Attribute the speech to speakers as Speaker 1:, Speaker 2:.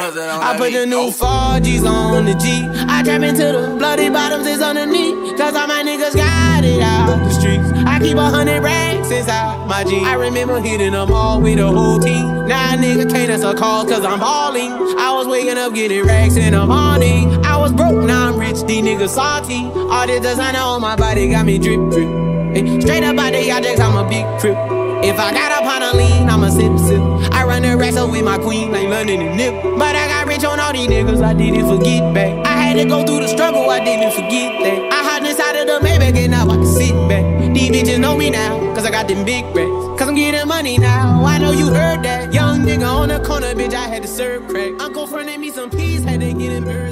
Speaker 1: I put the new 4Gs on the G. I trap into the bloody bottoms is underneath. Cause all my niggas got it out the streets. I keep a hundred racks inside my jeans. I remember hitting them all with the whole team. Now nigga can't answer calls cause I'm balling. I was waking up getting racks in the morning. I was broke, now I'm rich, these niggas salty. All this designer on my body got me drip drip. Straight up out the objects, I'm a big trip. If I got up on a lean, I'ma sip sip. I run the racks up with my queen London and Nip. But I got rich on all these niggas, I didn't forget back. I had to go through the struggle, I didn't forget that. I hide inside of the Maybach and now I can sit back. These bitches know me now, cause I got them big racks. Cause I'm getting money now, I know you heard that. Young nigga on the corner, bitch, I had to serve crack. Uncle fronted me some peas, had to get birds